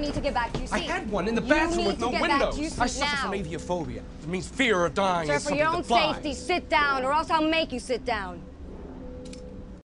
need to get back to your seat. I had one in the You bathroom need with to no get back windows. to your I suffer now. from aviophobia. It means fear of dying Sir, is for something your own that flies. safety, sit down, or else I'll make you sit down.